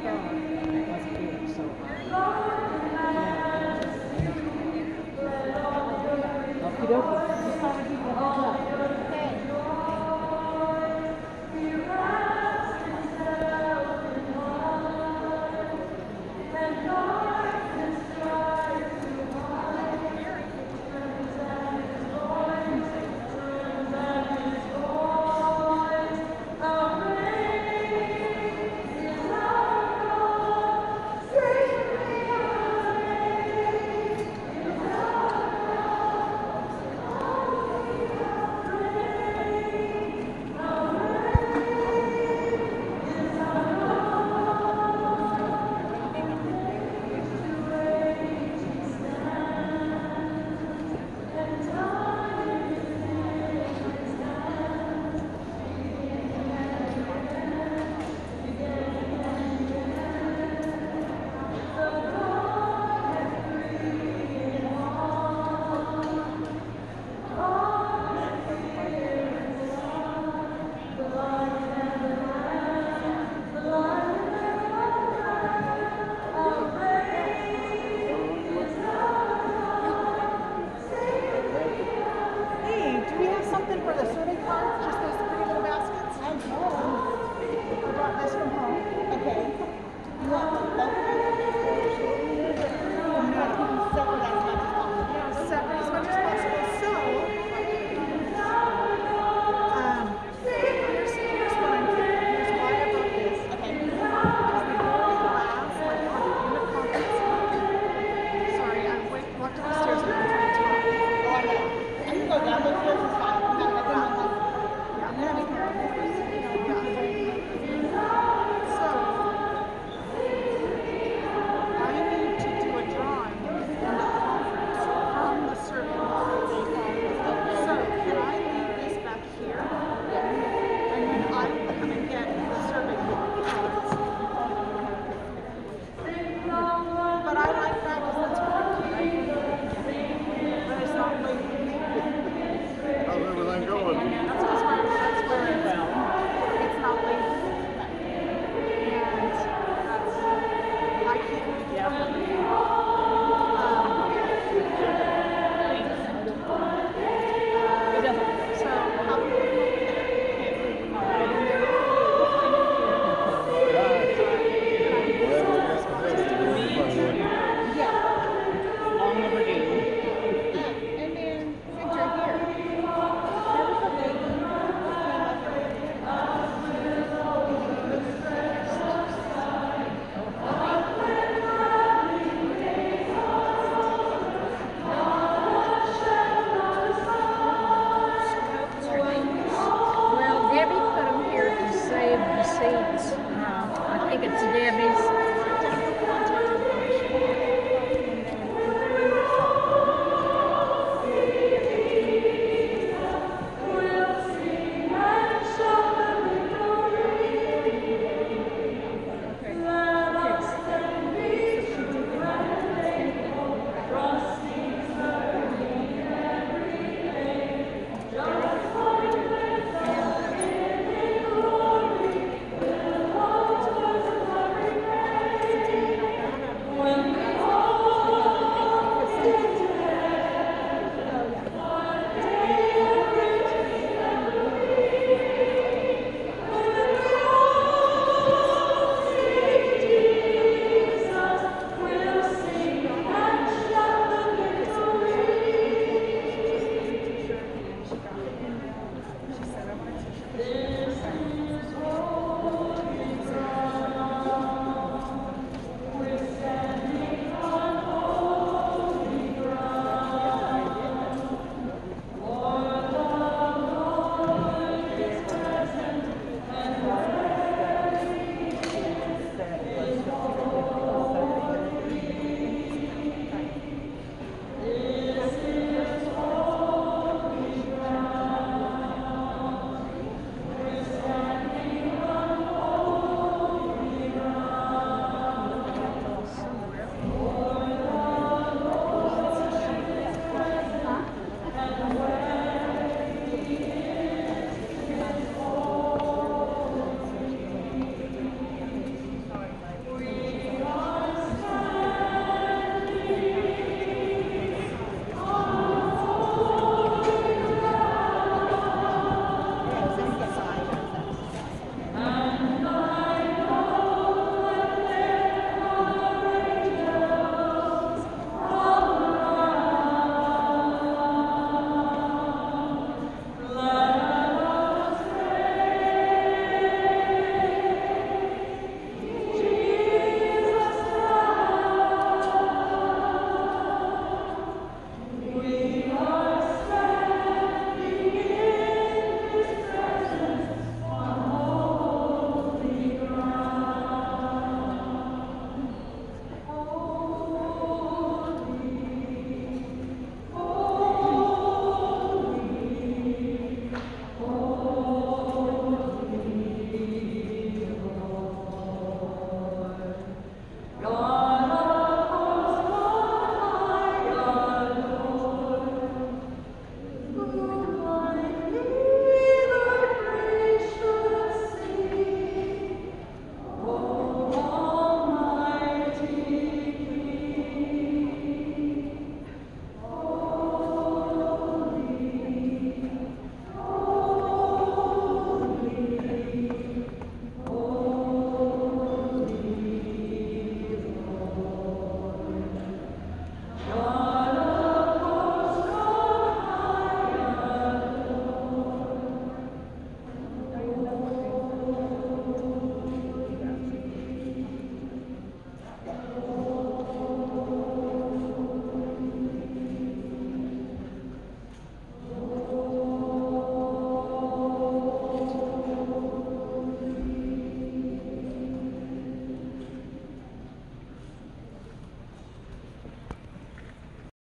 Okie dokie. Just to you.